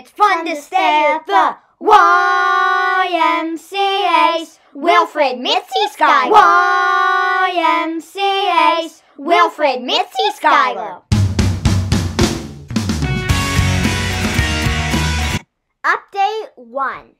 It's fun to stay at the YMCA's Wilfred Mitzi Skyler. YMCA's Wilfred Mitzi Skyler. Update 1